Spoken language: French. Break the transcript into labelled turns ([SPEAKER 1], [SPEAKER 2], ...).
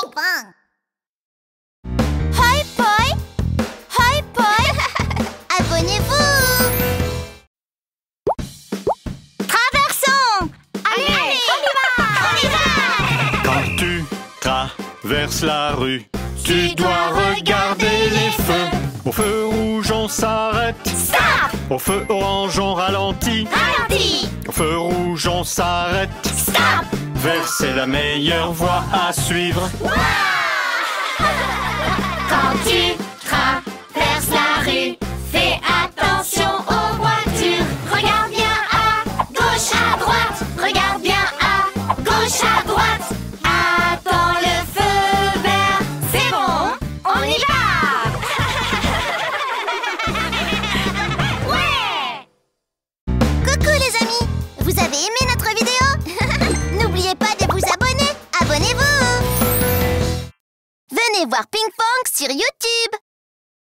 [SPEAKER 1] ping-pong. Hoi poi, hoi poi. Abonnez-vous. Traversons. Allez, on y va, on y va.
[SPEAKER 2] Quand tu traverses la rue, tu dois regarder les feux. Au feu rouge, on s'arrête.
[SPEAKER 1] Stop,
[SPEAKER 2] Au feu orange, on ralentit.
[SPEAKER 1] ralenti.
[SPEAKER 2] Au feu rouge, on s'arrête.
[SPEAKER 1] Stop.
[SPEAKER 2] C'est la meilleure voie à suivre.
[SPEAKER 1] Quand tu traverses la rue, fais attention aux voitures. Regarde bien à gauche, à droite. Regarde bien à gauche, à droite. Voir Ping Pong sur YouTube